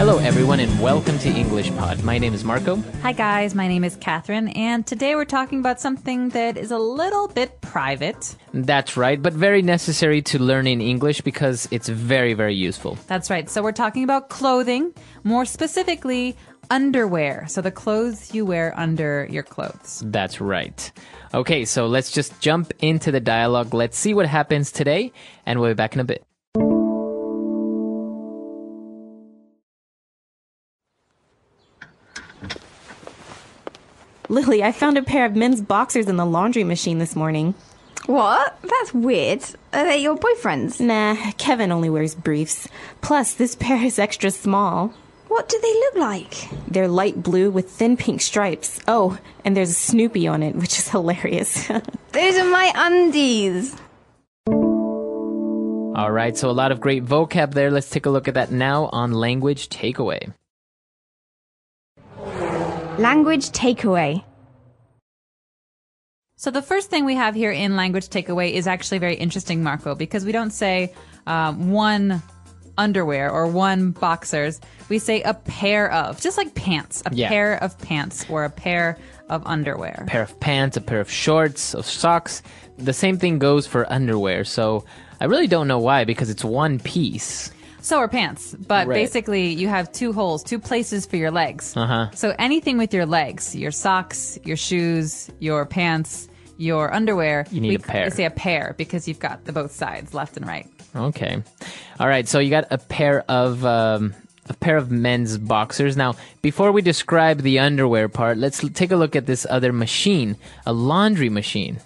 Hello, everyone, and welcome to English Pod. My name is Marco. Hi, guys. My name is Catherine, and today we're talking about something that is a little bit private. That's right, but very necessary to learn in English because it's very, very useful. That's right. So we're talking about clothing, more specifically, underwear. So the clothes you wear under your clothes. That's right. Okay, so let's just jump into the dialogue. Let's see what happens today, and we'll be back in a bit. Lily, I found a pair of men's boxers in the laundry machine this morning. What? That's weird. Are they your boyfriend's? Nah, Kevin only wears briefs. Plus, this pair is extra small. What do they look like? They're light blue with thin pink stripes. Oh, and there's a Snoopy on it, which is hilarious. Those are my undies. All right, so a lot of great vocab there. Let's take a look at that now on Language Takeaway. Language takeaway. So the first thing we have here in language takeaway is actually very interesting, Marco, because we don't say um, one underwear or one boxers. We say a pair of, just like pants, a Yeah. pair of pants or a pair of underwear. A pair of pants, a pair of shorts, of socks. The same thing goes for underwear. So I really don't know why because it's one piece. So are pants, but Right. basically you have two holes, two places for your legs. Uh-huh. So anything with your legs, your socks, your shoes, your pants, your underwear, You need we a pair. c- say a pair because you've got the both sides, left and right. Okay. All right. So you got a pair of um, a pair of men's boxers. Now, before we describe the underwear part, let's take a look at this other machine, a laundry machine.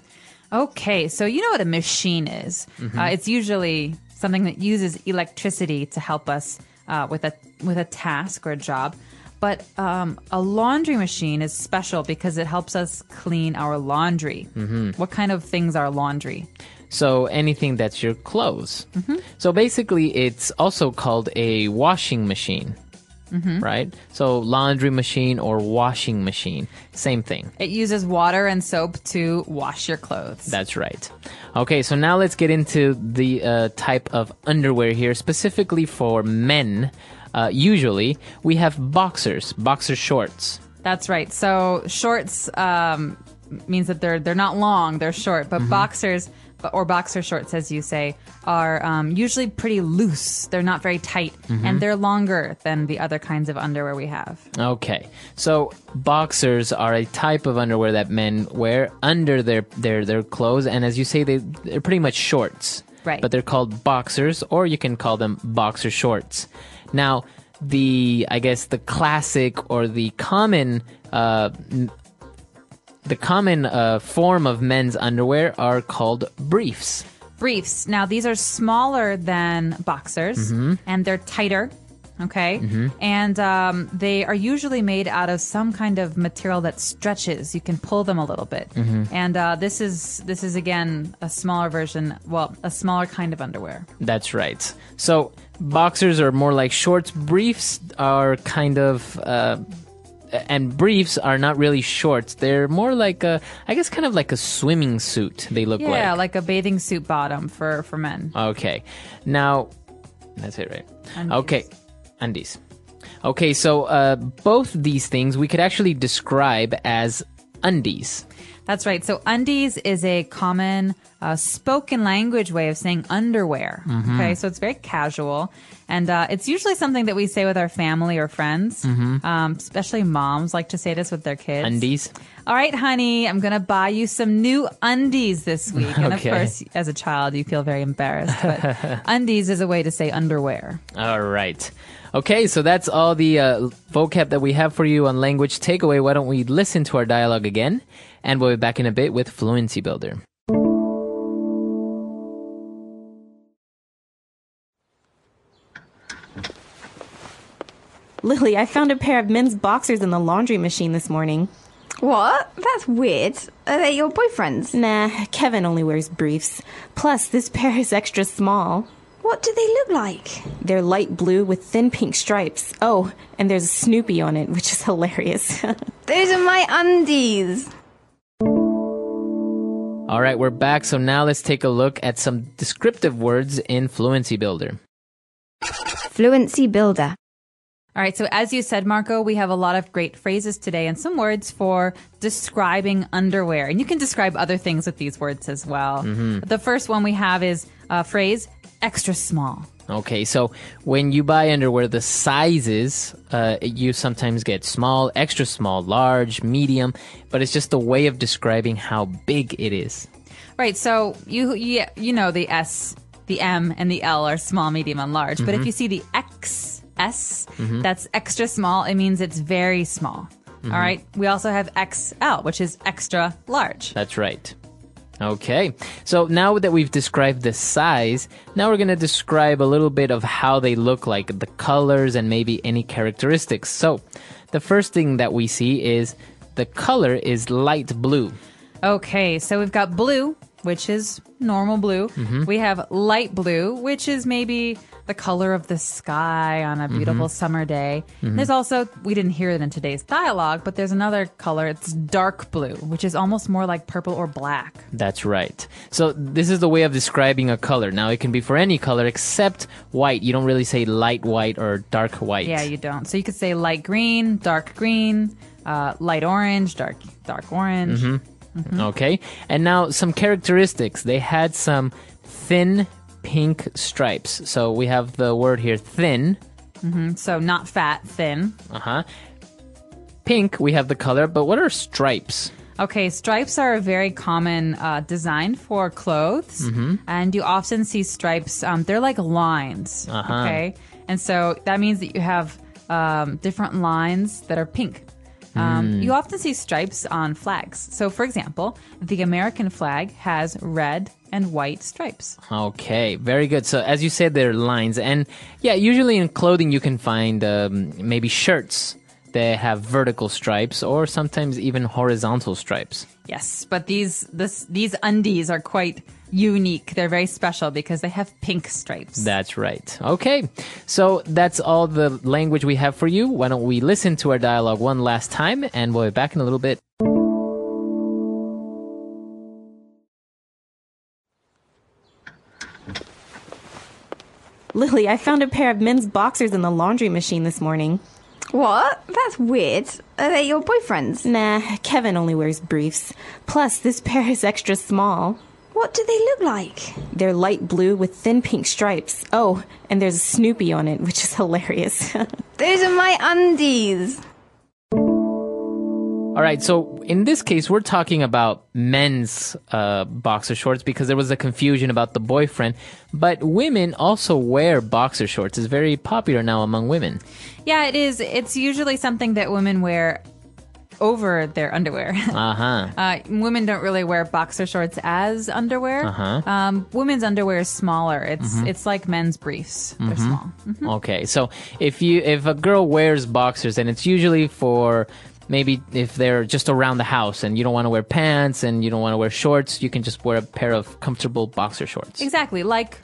Okay, so you know what a machine is. Mm-hmm. Uh, it's usually something that uses electricity to help us uh, with a with a task or a job. But um, a laundry machine is special because it helps us clean our laundry. Mm-hmm. What kind of things are laundry? So anything that's your clothes. So basically, it's also called a washing machine. Right? So laundry machine or washing machine, same thing. It uses water and soap to wash your clothes. That's right. Okay, so now let's get into the uh, type of underwear here, specifically for men. Uh, usually, we have boxers, boxer shorts. That's right. So shorts um, means that they're they're not long, they're short. But boxers or boxer shorts, as you say, are um, usually pretty loose. They're not very tight, and they're longer than the other kinds of underwear we have. Okay, so boxers are a type of underwear that men wear under their their their clothes, and as you say, they they're pretty much shorts. Right. But they're called boxers, or you can call them boxer shorts. Now, the I guess the classic or the common uh, the common uh, form of men's underwear are called briefs. Briefs. Now these are smaller than boxers, and they're tighter. Okay, and um, they are usually made out of some kind of material that stretches. You can pull them a little bit, and uh, this is this is again a smaller version. Well, a smaller kind of underwear. That's right. So boxers are more like shorts. Briefs are kind of, uh, and briefs are not really shorts. They're more like a, I guess, kind of like a swimming suit. They look Yeah, like. Yeah, like a bathing suit bottom for for men. Okay, now that's it, right? Undies. Okay, undies. Okay, so uh, both these things we could actually describe as undies. That's right. So undies is a common uh, spoken language way of saying underwear. Okay, so it's very casual, and uh, it's usually something that we say with our family or friends. Um, especially moms like to say this with their kids. Undies. All right, honey, I'm gonna buy you some new undies this week. And of course, as a child, you feel very embarrassed, but undies is a way to say underwear. All right. Okay, so that's all the uh, vocab that we have for you on Language Takeaway. Why don't we listen to our dialogue again? And we'll be back in a bit with Fluency Builder. Lily, I found a pair of men's boxers in the laundry machine this morning. What? That's weird. Are they your boyfriend's? Nah, Kevin only wears briefs. Plus, this pair is extra small. What do they look like? They're light blue with thin pink stripes. Oh, and there's a Snoopy on it, which is hilarious. Those are my undies. All right, we're back. So now let's take a look at some descriptive words in Fluency Builder. Fluency builder. All right, so as you said, Marco, we have a lot of great phrases today and some words for describing underwear. And you can describe other things with these words as well. The first one we have is a phrase extra small. Okay, so when you buy underwear, the sizes uh, you sometimes get small, extra small, large, medium, but it's just a way of describing how big it is. Right, so you you, you know the S, the M, and the L are small, medium, and large. But if you see the XS, that's extra small, it means it's very small. All right, we also have XL, which is extra large. That's right. Okay, so now that we've described the size, now we're going to describe a little bit of how they look like, the colors, and maybe any characteristics. So, the first thing that we see is the color is light blue. Okay, so we've got blue, which is normal blue. Mm-hmm. We have light blue, which is maybe the color of the sky on a beautiful mm-hmm. summer day. Mm-hmm. There's also, we didn't hear it in today's dialogue, but there's another color. It's dark blue, which is almost more like purple or black. That's right. So this is the way of describing a color. Now it can be for any color except white. You don't really say light white or dark white. Yeah, you don't. So you could say light green, dark green, uh, light orange, dark dark orange. Okay. And now some characteristics. They had some thin pink stripes. So we have the word here thin. So not fat, thin. Uh-huh. Pink, we have the color, but what are stripes? Okay, stripes are a very common uh, design for clothes, Mm-hmm. and you often see stripes. Um, they're like lines. Uh-huh. Okay, and so that means that you have um, different lines that are pink. Um, Mm. You often see stripes on flags. So, for example, the American flag has red and white stripes. Okay, very good. So as you said, they're lines, and yeah, usually in clothing you can find um, maybe shirts that have vertical stripes, or sometimes even horizontal stripes. Yes, but these this, these undies are quite unique. They're very special because they have pink stripes. That's right. Okay, so that's all the language we have for you. Why don't we listen to our dialogue one last time, and we'll be back in a little bit. Lily, I found a pair of men's boxers in the laundry machine this morning. What? That's weird. Are they your boyfriend's? Nah, Kevin only wears briefs. Plus, this pair is extra small. What do they look like? They're light blue with thin pink stripes. Oh, and there's a Snoopy on it, which is hilarious. Those are my undies. All right, so in this case, we're talking about men's uh, boxer shorts because there was a confusion about the boyfriend. But women also wear boxer shorts. It's very popular now among women. Yeah, it is. It's usually something that women wear over their underwear. Uh huh. Uh, women don't really wear boxer shorts as underwear. Uh-huh. Um, women's underwear is smaller. It's it's like men's briefs. They're small. Okay, so if you if a girl wears boxers, then it's usually for maybe if they're just around the house and you don't want to wear pants and you don't want to wear shorts, you can just wear a pair of comfortable boxer shorts. Exactly, like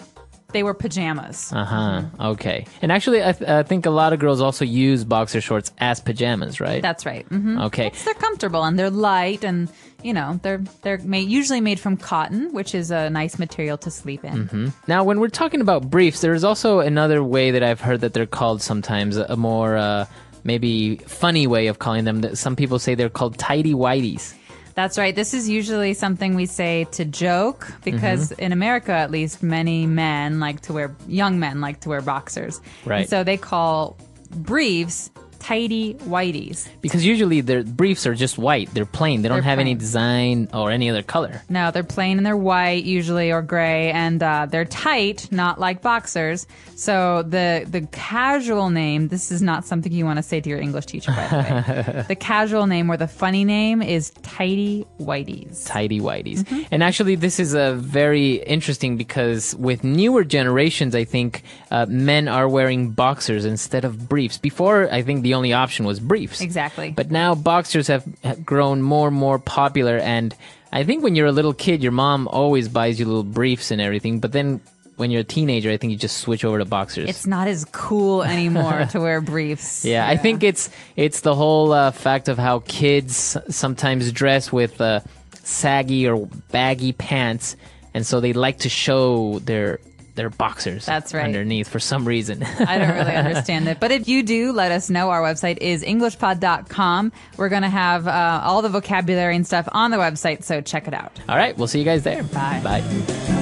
they were pajamas. Uh huh. Okay. And actually, I, th- I think a lot of girls also use boxer shorts as pajamas, right? That's right. hmm okay. They're comfortable and they're light and you know they're they're made, usually made from cotton, which is a nice material to sleep in. Now, when we're talking about briefs, there's also another way that I've heard that they're called sometimes a more uh, maybe funny way of calling them. That Some people say they're called tidy whities. That's right. This is usually something we say to joke because Mm-hmm. in America, at least, many men like to wear, young men like to wear boxers. Right. And so they call briefs tidy whities. Because usually their briefs are just white. They're plain. They don't They're have any design or any other color. No, they're plain and they're white usually or gray, and uh, they're tight, not like boxers. So the the casual name, this is not something you want to say to your English teacher, by the way. the casual name or the funny name is tidy whities. tidy whities. And actually, this is a very interesting because with newer generations, I think uh, men are wearing boxers instead of briefs. Before, I think the only option was briefs. Exactly. But now boxers have, grown more and more popular. And I think when you're a little kid, your mom always buys you little briefs and everything. But then when you're a teenager, I think you just switch over to boxers. It's not as cool anymore to wear briefs. Yeah, I think it's it's the whole uh, fact of how kids sometimes dress with uh, saggy or baggy pants, and so they like to show their they're boxers. That's right. Underneath for some reason. I don't really understand it. But if you do, let us know. Our website is EnglishPod.com. We're going to have uh, all the vocabulary and stuff on the website, so check it out. All right, we'll see you guys there. Bye. Bye.